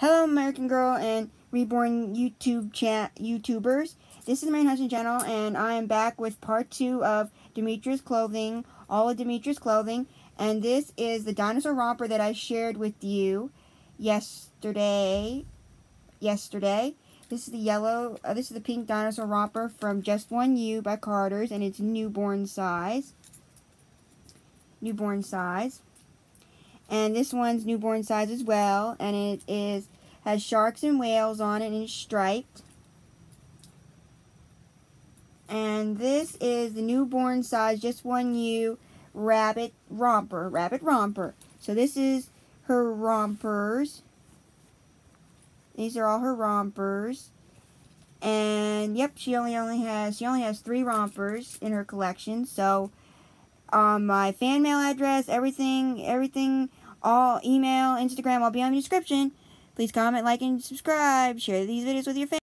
Hello, American Girl and Reborn YouTube chat YouTubers. This is my husband channel, and I am back with part two of Demetria's clothing, all of Demetria's clothing, and this is the dinosaur romper that I shared with you yesterday. Yesterday, this is the yellow. Uh, this is the pink dinosaur romper from Just One You by Carter's, and it's newborn size. Newborn size. And this one's newborn size as well. And it is has sharks and whales on it and it's striped. And this is the newborn size, Just One You, rabbit romper. Rabbit romper. So this is her rompers. These are all her rompers. And yep, she only only has she only has three rompers in her collection. So um, my fan mail address, everything, everything all email, Instagram, I'll be on the description. Please comment, like, and subscribe. Share these videos with your family.